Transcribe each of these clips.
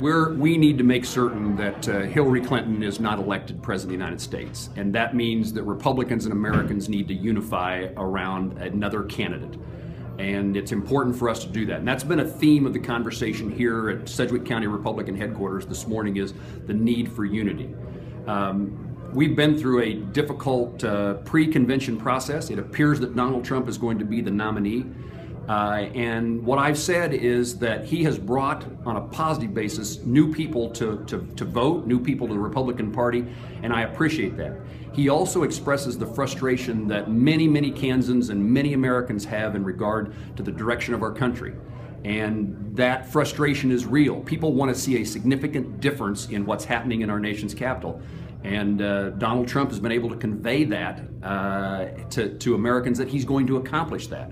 We're, we need to make certain that uh, Hillary Clinton is not elected President of the United States. And that means that Republicans and Americans need to unify around another candidate. And it's important for us to do that. And that's been a theme of the conversation here at Sedgwick County Republican headquarters this morning is the need for unity. Um, We've been through a difficult uh, pre-convention process. It appears that Donald Trump is going to be the nominee. Uh, and what I've said is that he has brought, on a positive basis, new people to, to, to vote, new people to the Republican Party, and I appreciate that. He also expresses the frustration that many, many Kansans and many Americans have in regard to the direction of our country. And that frustration is real. People want to see a significant difference in what's happening in our nation's capital. And uh, Donald Trump has been able to convey that uh, to, to Americans that he's going to accomplish that.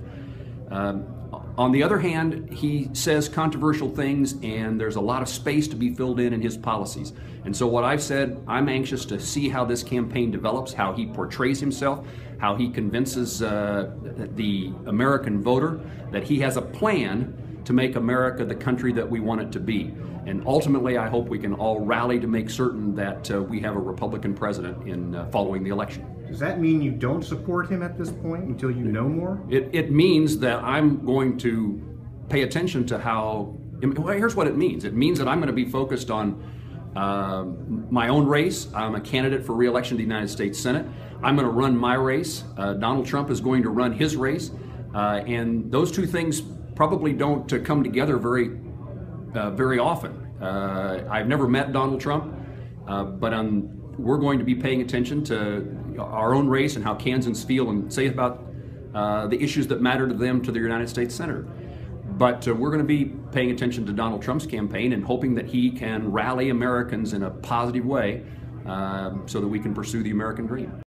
Um, on the other hand, he says controversial things, and there's a lot of space to be filled in in his policies. And so, what I've said, I'm anxious to see how this campaign develops, how he portrays himself, how he convinces uh, the American voter that he has a plan to make America the country that we want it to be. And ultimately, I hope we can all rally to make certain that uh, we have a Republican president in uh, following the election. Does that mean you don't support him at this point until you know more? It, it means that I'm going to pay attention to how. Well, here's what it means it means that I'm going to be focused on uh, my own race. I'm a candidate for reelection to the United States Senate. I'm going to run my race. Uh, Donald Trump is going to run his race. Uh, and those two things probably don't uh, come together very, uh, very often. I've never met Donald Trump, but I'm, we're going to be paying attention to our own race and how Kansans feel and say about the issues that matter to them to the United States Senator. But uh, we're going to be paying attention to Donald Trump's campaign and hoping that he can rally Americans in a positive way uh, so that we can pursue the American dream.